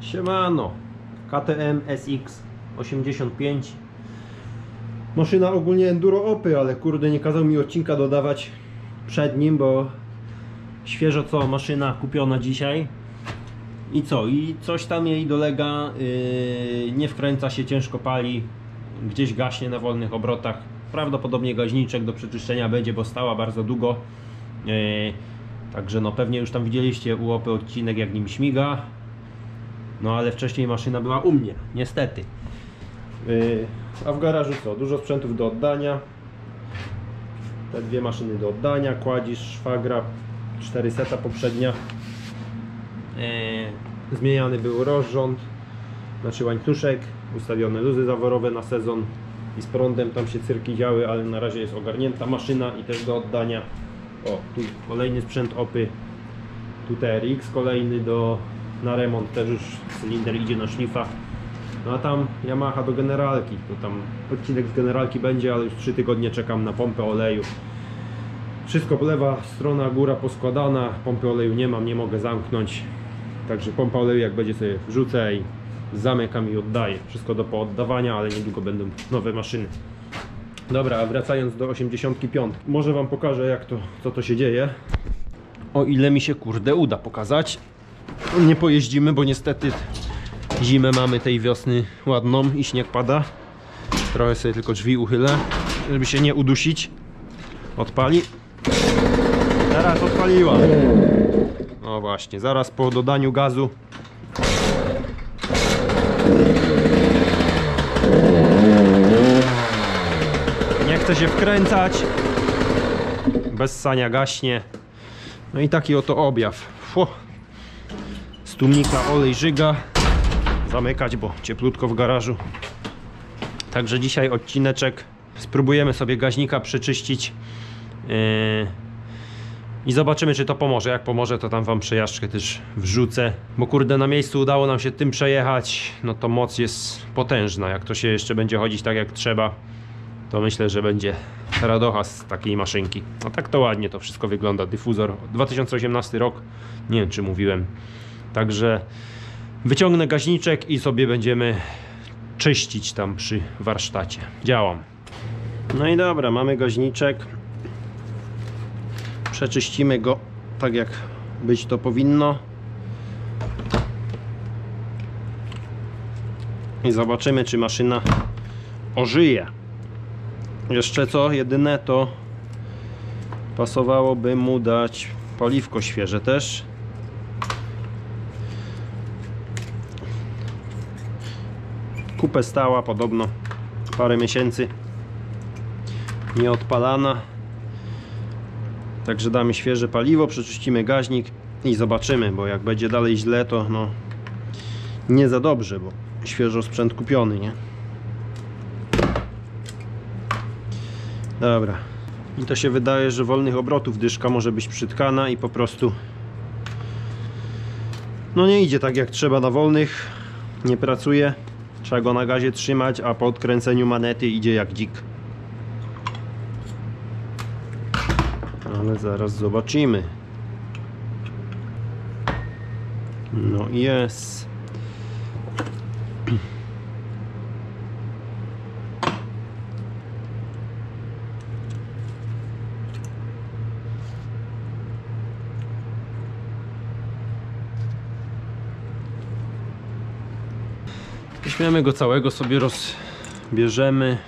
Siemano, KTM SX 85 Maszyna ogólnie enduro opy, ale kurde nie kazał mi odcinka dodawać przed nim, bo świeżo co maszyna kupiona dzisiaj i co, i coś tam jej dolega, yy, nie wkręca się, ciężko pali, gdzieś gaśnie na wolnych obrotach. Prawdopodobnie gaźniczek do przeczyszczenia będzie, bo stała bardzo długo. Yy, także no pewnie już tam widzieliście u opy odcinek jak nim śmiga. No ale wcześniej maszyna była u mnie, niestety. Yy, a w garażu co? Dużo sprzętów do oddania. Te dwie maszyny do oddania, kładzisz, szwagra, 4 seta poprzednia. Yy, zmieniany był rozrząd, znaczy łańcuszek, ustawione luzy zaworowe na sezon i z prądem tam się cyrki działy, ale na razie jest ogarnięta maszyna i też do oddania. O, tu kolejny sprzęt opy, tu TRX kolejny do, na remont, też już cylinder idzie na szlifa. No a tam Yamaha do generalki, to tam odcinek z generalki będzie, ale już 3 tygodnie czekam na pompę oleju. Wszystko lewa strona, góra poskładana, pompy oleju nie mam, nie mogę zamknąć. Także pompa oleju jak będzie sobie wrzucę i zamykam i oddaję. Wszystko do pooddawania, ale niedługo będą nowe maszyny. Dobra, wracając do 85. Może wam pokażę jak to, co to się dzieje. O ile mi się kurde uda pokazać. Nie pojeździmy, bo niestety zimę mamy tej wiosny ładną i śnieg pada. Trochę sobie tylko drzwi uchylę, żeby się nie udusić. Odpali. Teraz odpaliła. No właśnie, zaraz po dodaniu gazu. Nie chce się wkręcać. Bez sania gaśnie. No i taki oto objaw. Fu. Z tłumnika olej żyga. Zamykać, bo cieplutko w garażu. Także dzisiaj odcineczek. Spróbujemy sobie gaźnika przeczyścić. Yy, I zobaczymy, czy to pomoże. Jak pomoże, to tam wam przejażdżkę też wrzucę. Bo kurde, na miejscu udało nam się tym przejechać. No to moc jest potężna. Jak to się jeszcze będzie chodzić tak jak trzeba, to myślę, że będzie radocha z takiej maszynki. No tak to ładnie to wszystko wygląda. Dyfuzor 2018 rok. Nie wiem, czy mówiłem. Także wyciągnę gaźniczek i sobie będziemy czyścić tam przy warsztacie. Działam. No i dobra, mamy gaźniczek. Przeczyścimy go tak jak być to powinno. I zobaczymy czy maszyna ożyje. Jeszcze co? Jedyne to pasowałoby mu dać paliwko świeże też. Kupę stała podobno parę miesięcy nieodpalana. Także damy świeże paliwo, przeczyścimy gaźnik i zobaczymy, bo jak będzie dalej źle, to no nie za dobrze, bo świeżo sprzęt kupiony, nie? Dobra. I to się wydaje, że wolnych obrotów dyszka może być przytkana i po prostu no nie idzie tak jak trzeba na wolnych. Nie pracuje. Trzeba go na gazie trzymać, a po odkręceniu manety idzie jak dzik. Ale zaraz zobaczymy. No jest. Weźmiemy go całego sobie rozbierzemy.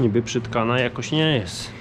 Niby przytkana jakoś nie jest.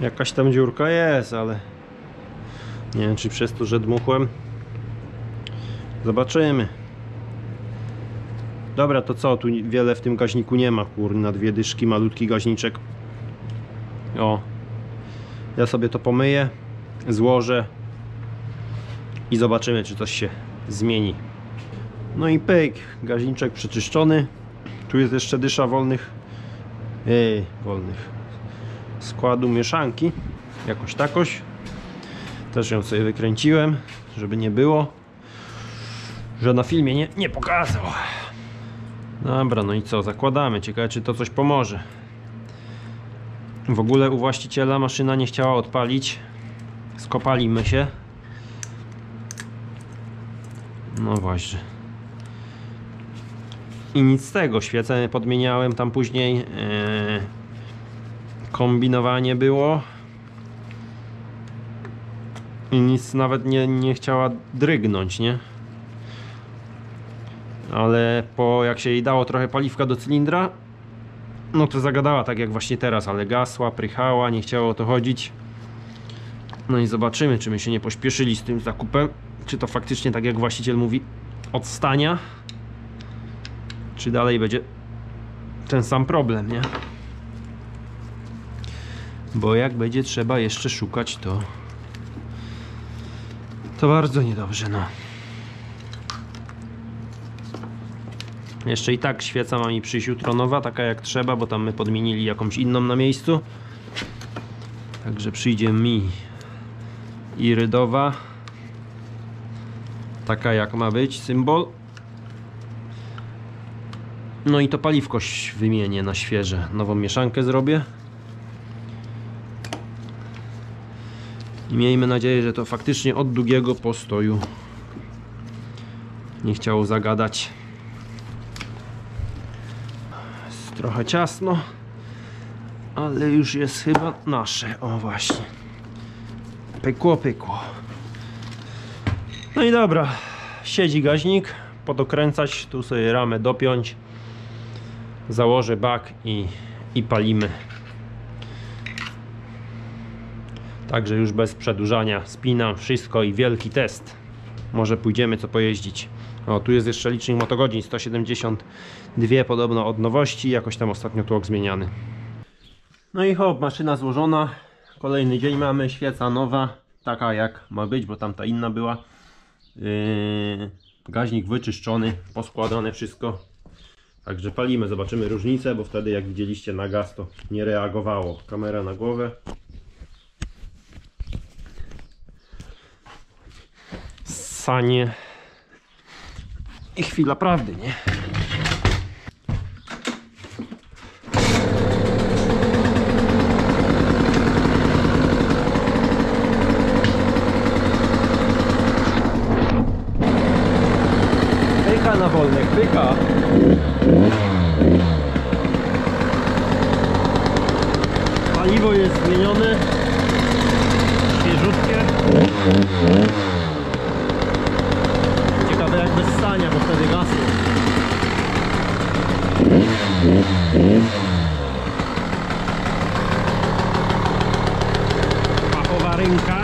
Jakaś tam dziurka jest, ale nie wiem czy przez to, że dmuchłem. Zobaczymy. Dobra, to co? Tu wiele w tym gaźniku nie ma, kurna, dwie dyszki, malutki gaźniczek. O. Ja sobie to pomyję, złożę i zobaczymy, czy coś się zmieni. No i pyk, gaźniczek przeczyszczony. Tu jest jeszcze dysza wolnych, ej, wolnych składu mieszanki, jakoś takoś. Też ją sobie wykręciłem, żeby nie było, że na filmie nie, nie pokazał. Dobra, no i co, zakładamy. Ciekawe, czy to coś pomoże. W ogóle u właściciela maszyna nie chciała odpalić. Skopaliśmy się. No właśnie. I nic z tego. Świecę podmieniałem tam później. Yy, kombinowanie było. I nic nawet nie, nie chciała drygnąć, nie? Ale po jak się jej dało trochę paliwka do cylindra, no to zagadała tak jak właśnie teraz, ale gasła, prychała, nie chciało o to chodzić. No i zobaczymy, czy my się nie pośpieszyli z tym zakupem. Czy to faktycznie, tak jak właściciel mówi, odstania, czy dalej będzie ten sam problem, nie? Bo jak będzie trzeba jeszcze szukać, to to bardzo niedobrze, no. Jeszcze i tak świeca ma mi przyjść jutro nowa, taka jak trzeba, bo tam my podmienili jakąś inną na miejscu. Także przyjdzie mi irydowa. Taka jak ma być, symbol. No i to paliwko wymienię na świeże. Nową mieszankę zrobię. I miejmy nadzieję, że to faktycznie od długiego postoju nie chciało zagadać. Jest trochę ciasno, ale już jest chyba nasze. O właśnie. Pykło, pykło. No i dobra, siedzi gaźnik, podokręcać, tu sobie ramę dopiąć, założę bak i, i palimy. Także już bez przedłużania spinam wszystko i wielki test. Może pójdziemy co pojeździć. O, tu jest jeszcze licznik motogodzin 172 podobno od nowości, jakoś tam ostatnio tłok zmieniany. No i hop, maszyna złożona. Kolejny dzień mamy, świeca nowa, taka jak ma być, bo tamta inna była. Yy, gaźnik wyczyszczony, poskładane wszystko. Także palimy, zobaczymy różnicę, bo wtedy jak widzieliście na gaz to nie reagowało. Kamera na głowę. Sanie i chwila prawdy, nie? Pyka. Paliwo jest zmienione. Świeżutkie. Ciekawe jak bez stania, bo wtedy gasło. Fachowa rynka.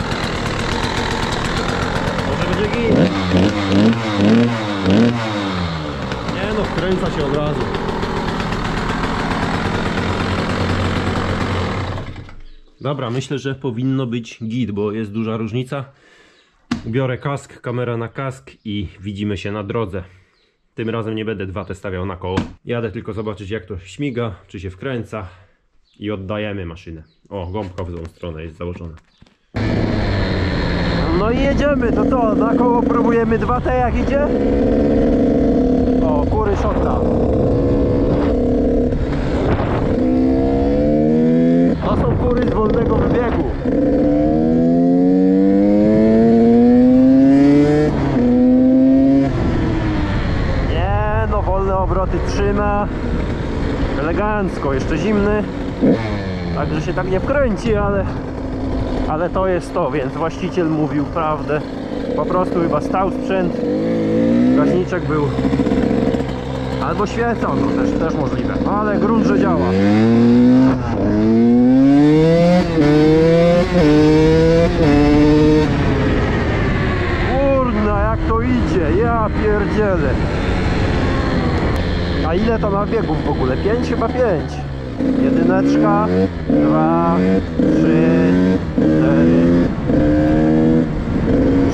Może będzie git. Nie no, wkręca się od razu. Dobra, myślę, że powinno być git, bo jest duża różnica. Biorę kask, kamera na kask i widzimy się na drodze. Tym razem nie będę dwa te stawiał na koło. Jadę tylko zobaczyć jak to śmiga, czy się wkręca i oddajemy maszynę. O, gąbka w złą stronę jest założona. No i jedziemy, to co, na koło próbujemy 2T jak idzie? O, kury szota. To są kury z wolnego wybiegu. Nie no, wolne obroty trzyma. Elegancko, jeszcze zimny. Także się tak nie wkręci, ale ale to jest to, więc właściciel mówił prawdę. Po prostu chyba stał sprzęt, gaźniczek był albo świecał, to też, też możliwe, ale grunt, że działa. Kurna, jak to idzie, ja pierdzielę. A ile to ma biegów w ogóle? 5? Chyba 5. Jedyneczka, dwa, trzy, cztery.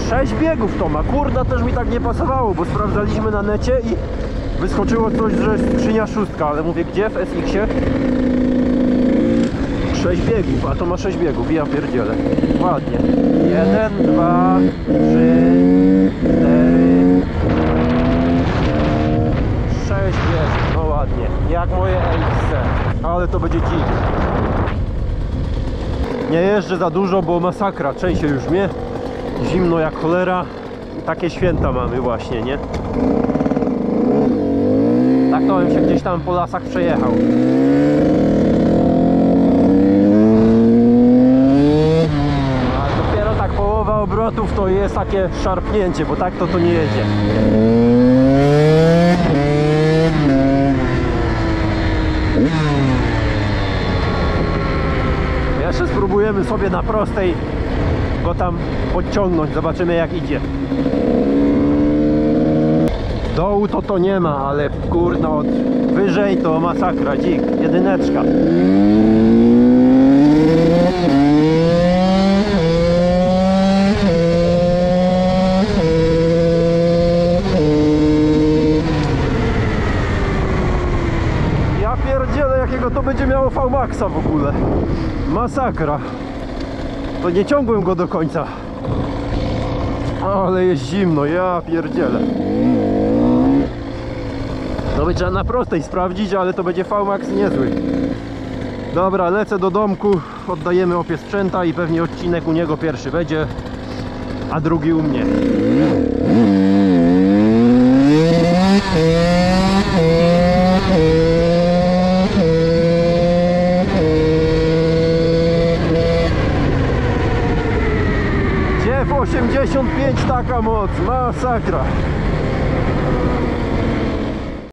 Sześć biegów to ma. Kurda też mi tak nie pasowało, bo sprawdzaliśmy na necie i wyskoczyło coś, że skrzynia szóstka, ale mówię gdzie w SX-ie? 6 biegów, a to ma 6 biegów, ja pierdzielę. Ładnie. 1, 2, 3, 4, 6 biegów, no ładnie. Jak moje EXC. Ale to będzie dzik. Nie jeżdżę za dużo, bo masakra, trzęsie już mnie. Zimno jak cholera. Takie święta mamy właśnie, nie? Tak to bym się gdzieś tam po lasach przejechał. A dopiero obrotów to jest takie szarpnięcie, bo tak to to nie jedzie. Jeszcze spróbujemy sobie na prostej go tam podciągnąć, zobaczymy jak idzie. Dołu to to nie ma, ale kurna od wyżej to masakra, dzik, jedyneczka. Ja pierdzielę jakiego to będzie miało V-Maxa w ogóle. Masakra. To nie ciągłem go do końca. Ale jest zimno, ja pierdzielę. No by trzeba na prostej sprawdzić, ale to będzie V-Max niezły. Dobra, lecę do domku, oddajemy opie sprzęta i pewnie odcinek u niego pierwszy będzie, a drugi u mnie. Gdzie w 85 taka moc? Masakra.